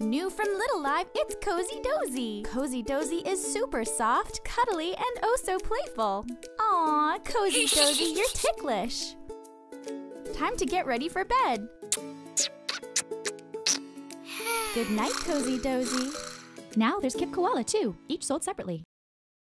New from Little Live, it's Cozy Dozy. Cozy Dozy is super soft, cuddly, and oh so playful. Aw, Cozy Dozy, you're ticklish. Time to get ready for bed. Good night, Cozy Dozy. Now there's Kip Koala too, each sold separately.